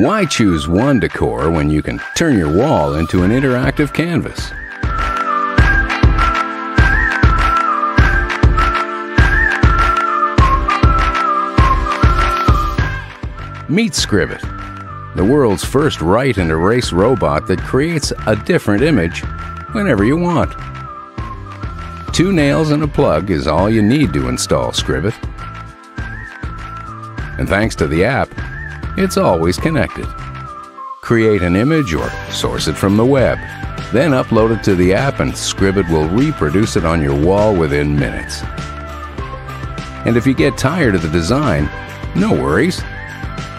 Why choose one decor when you can turn your wall into an interactive canvas? Meet Scribit, the world's first write and erase robot that creates a different image whenever you want. Two nails and a plug is all you need to install Scribit. And thanks to the app, it's always connected. Create an image or source it from the web, then upload it to the app and Scribit will reproduce it on your wall within minutes. And if you get tired of the design, no worries.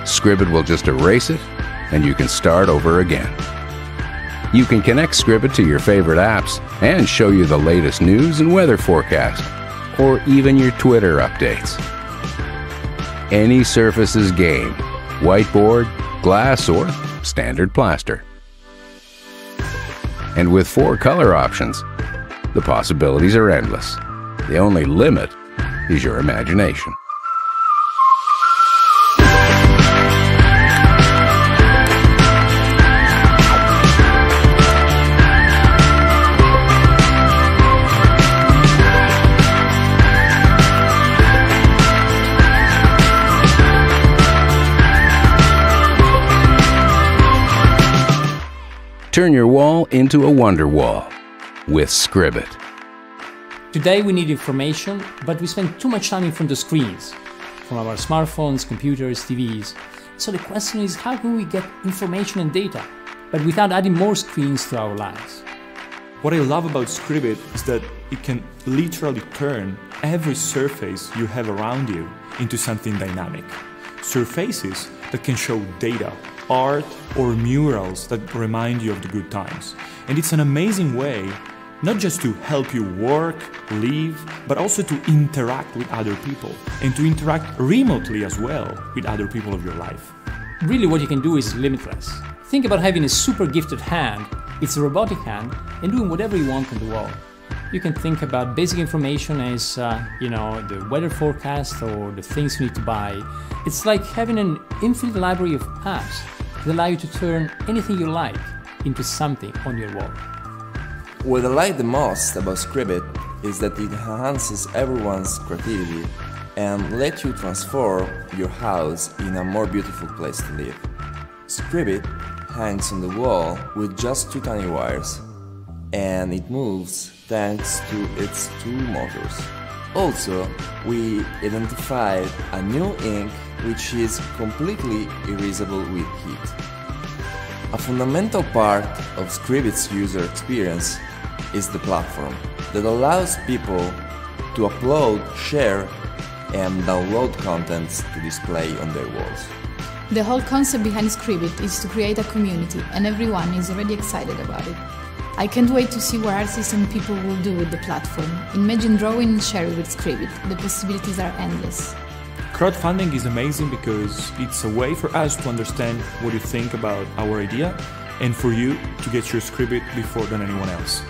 Scribit will just erase it and you can start over again. You can connect Scribit to your favorite apps and show you the latest news and weather forecast, or even your Twitter updates. Any surface is game whiteboard, glass, or standard plaster. And with four color options, the possibilities are endless. The only limit is your imagination. Turn your wall into a wonder wall with Scribit. Today we need information, but we spend too much time in front of screens, from our smartphones, computers, TVs. So the question is how can we get information and data, but without adding more screens to our lives? What I love about Scribit is that it can literally turn every surface you have around you into something dynamic. Surfaces that can show data, art, or murals that remind you of the good times. And it's an amazing way not just to help you work, live, but also to interact with other people and to interact remotely as well with other people of your life. Really, what you can do is limitless. Think about having a super gifted hand, it's a robotic hand, and doing whatever you want on the wall. You can think about basic information as, uh, you know, the weather forecast or the things you need to buy. It's like having an infinite library of apps that allow you to turn anything you like into something on your wall. What I like the most about Scribit is that it enhances everyone's creativity and lets you transform your house in a more beautiful place to live. Scribit hangs on the wall with just two tiny wires and it moves thanks to its two motors. Also, we identified a new ink which is completely erasable with heat. A fundamental part of Scribit's user experience is the platform that allows people to upload, share, and download contents to display on their walls. The whole concept behind Scribit is to create a community, and everyone is already excited about it. I can't wait to see what artists and people will do with the platform. Imagine drawing and sharing with Scribit. The possibilities are endless. Crowdfunding is amazing because it's a way for us to understand what you think about our idea and for you to get your Scribit before than anyone else.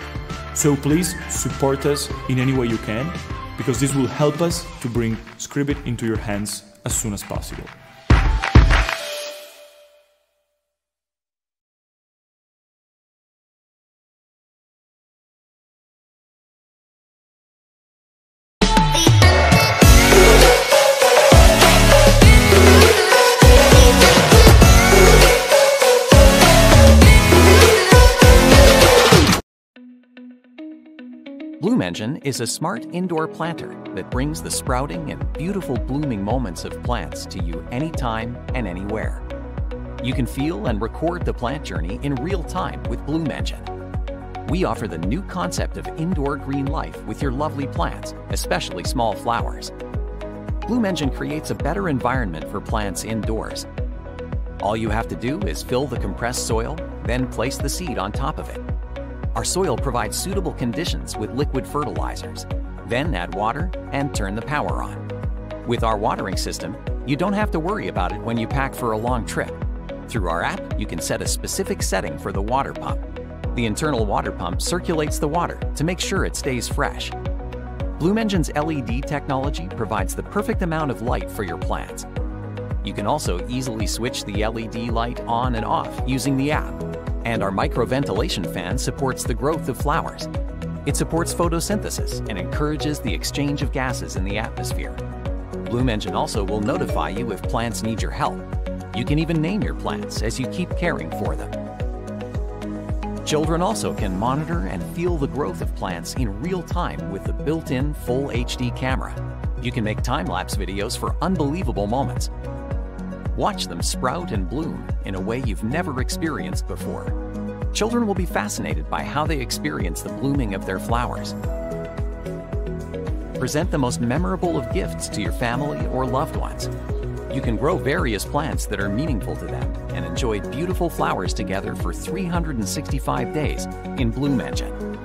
So please support us in any way you can because this will help us to bring Scribit into your hands as soon as possible. Engine is a smart indoor planter that brings the sprouting and beautiful blooming moments of plants to you anytime and anywhere. You can feel and record the plant journey in real time with Bloom Engine. We offer the new concept of indoor green life with your lovely plants, especially small flowers. Bloom Engine creates a better environment for plants indoors. All you have to do is fill the compressed soil, then place the seed on top of it. Our soil provides suitable conditions with liquid fertilizers. Then add water and turn the power on. With our watering system, you don't have to worry about it when you pack for a long trip. Through our app, you can set a specific setting for the water pump. The internal water pump circulates the water to make sure it stays fresh. Bloom Engine's LED technology provides the perfect amount of light for your plants. You can also easily switch the LED light on and off using the app. And our microventilation fan supports the growth of flowers. It supports photosynthesis and encourages the exchange of gases in the atmosphere. Bloom Engine also will notify you if plants need your help. You can even name your plants as you keep caring for them. Children also can monitor and feel the growth of plants in real time with the built-in full HD camera. You can make time-lapse videos for unbelievable moments. Watch them sprout and bloom in a way you've never experienced before. Children will be fascinated by how they experience the blooming of their flowers. Present the most memorable of gifts to your family or loved ones. You can grow various plants that are meaningful to them and enjoy beautiful flowers together for 365 days in Bloom Engine.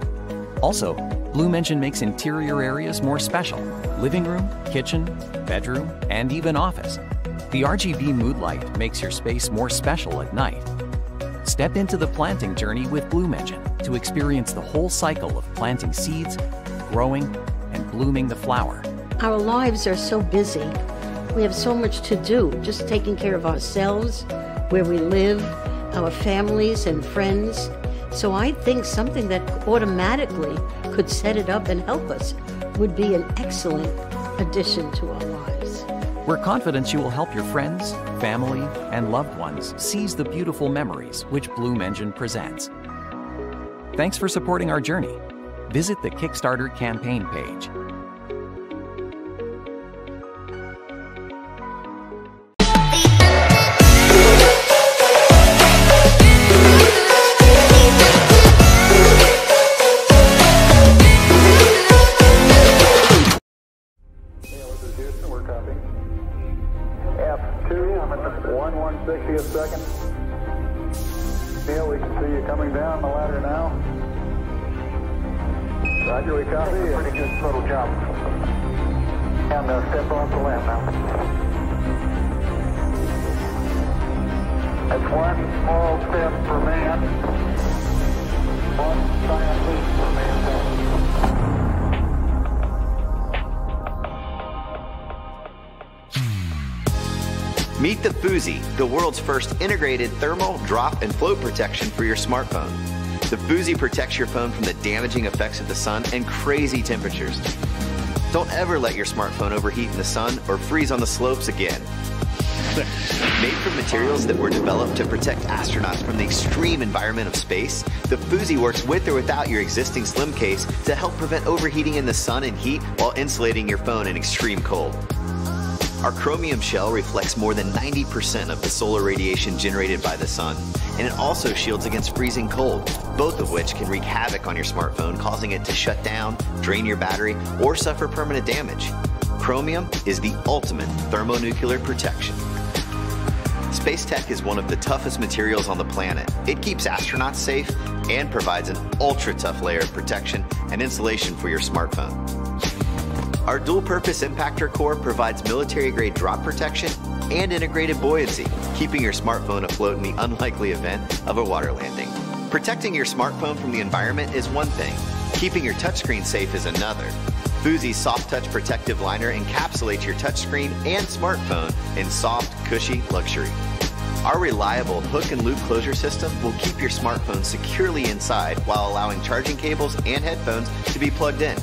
Also, Bloom Engine makes interior areas more special living room, kitchen, bedroom, and even office. The RGB mood light makes your space more special at night. Step into the planting journey with Bloom Engine to experience the whole cycle of planting seeds, growing, and blooming the flower. Our lives are so busy. We have so much to do, just taking care of ourselves, where we live, our families and friends. So I think something that automatically could set it up and help us would be an excellent addition to lives. We're confident you will help your friends, family, and loved ones seize the beautiful memories which Bloom Engine presents. Thanks for supporting our journey. Visit the Kickstarter campaign page. At the 1 second. Neil, we can see you coming down the ladder now. Roger, we copy. Pretty good total job. And uh, step off the lamp now. That's one small step for man, one giant leap for mankind. Meet the Phoozy, the world's first integrated thermal, drop, and float protection for your smartphone. The Phoozy protects your phone from the damaging effects of the sun and crazy temperatures. Don't ever let your smartphone overheat in the sun or freeze on the slopes again. Made from materials that were developed to protect astronauts from the extreme environment of space, the Phoozy works with or without your existing slim case to help prevent overheating in the sun and heat while insulating your phone in extreme cold. Our chromium shell reflects more than 90% of the solar radiation generated by the sun, and it also shields against freezing cold, both of which can wreak havoc on your smartphone, causing it to shut down, drain your battery, or suffer permanent damage. Chromium is the ultimate thermonuclear protection. Space tech is one of the toughest materials on the planet. It keeps astronauts safe and provides an ultra tough layer of protection and insulation for your smartphone. Our dual purpose impactor core provides military grade drop protection and integrated buoyancy, keeping your smartphone afloat in the unlikely event of a water landing. Protecting your smartphone from the environment is one thing, keeping your touchscreen safe is another. Phoozy's Soft Touch Protective Liner encapsulates your touchscreen and smartphone in soft, cushy luxury. Our reliable hook and loop closure system will keep your smartphone securely inside while allowing charging cables and headphones to be plugged in.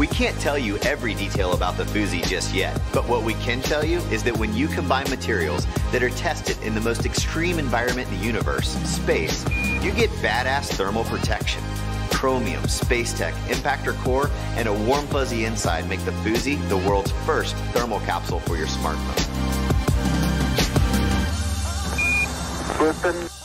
We can't tell you every detail about the Phoozy just yet, but what we can tell you is that when you combine materials that are tested in the most extreme environment in the universe, space, you get badass thermal protection. Chromium, Space Tech, Impactor Core, and a warm fuzzy inside make the Phoozy the world's first thermal capsule for your smartphone. Listen.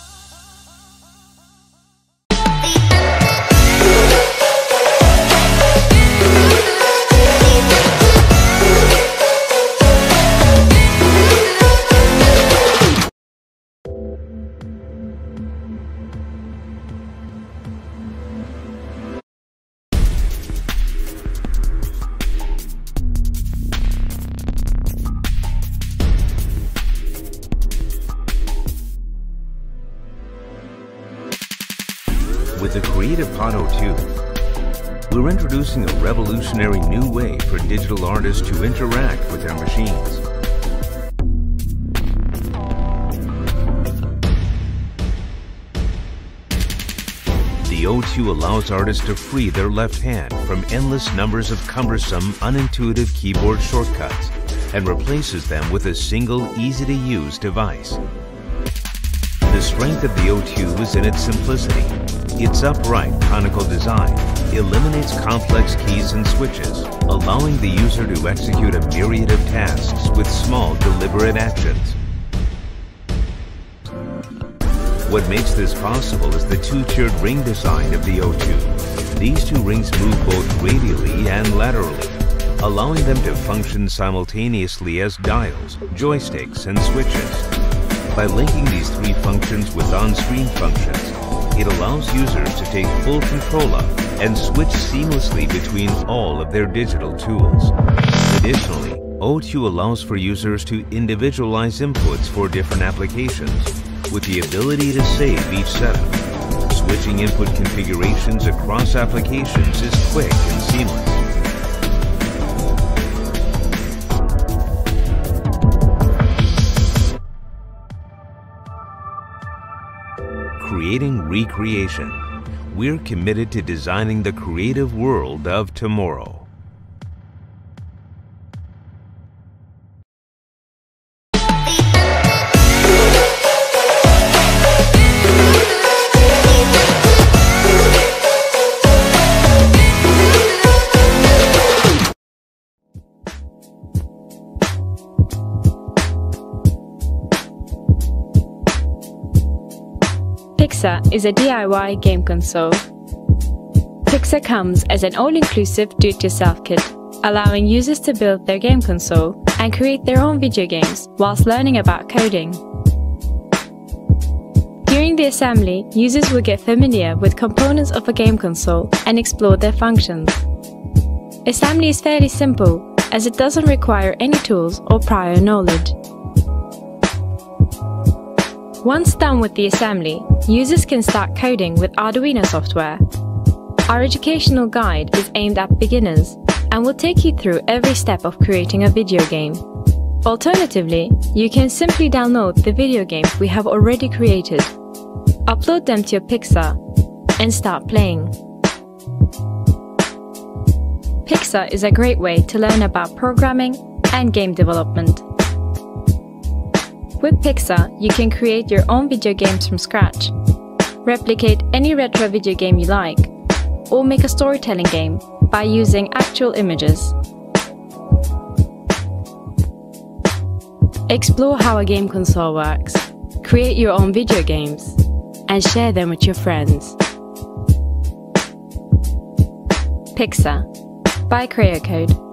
Creative Auto 2. We're introducing a revolutionary new way for digital artists to interact with their machines. The O2 allows artists to free their left hand from endless numbers of cumbersome, unintuitive keyboard shortcuts and replaces them with a single, easy-to-use device. The strength of the O2 is in its simplicity its upright, conical design eliminates complex keys and switches, allowing the user to execute a myriad of tasks with small, deliberate actions. What makes this possible is the two-tiered ring design of the O2. These two rings move both radially and laterally, allowing them to function simultaneously as dials, joysticks, and switches. By linking these three functions with on-screen functions, it allows users to take full control of and switch seamlessly between all of their digital tools. Additionally, O2 allows for users to individualize inputs for different applications with the ability to save each setup. Switching input configurations across applications is quick and seamless. Creating recreation. We're committed to designing the creative world of tomorrow. Pyxa is a DIY game console. Pyxa comes as an all-inclusive do-it-yourself kit, allowing users to build their game console and create their own video games whilst learning about coding. During the assembly, users will get familiar with components of a game console and explore their functions. Assembly is fairly simple, as it doesn't require any tools or prior knowledge. Once done with the assembly, users can start coding with Arduino software. Our educational guide is aimed at beginners and will take you through every step of creating a video game. Alternatively, you can simply download the video games we have already created, upload them to your Pyxa, and start playing. Pyxa is a great way to learn about programming and game development. With Pyxa, you can create your own video games from scratch, replicate any retro video game you like, or make a storytelling game by using actual images. Explore how a game console works, create your own video games, and share them with your friends. Pyxa by Code.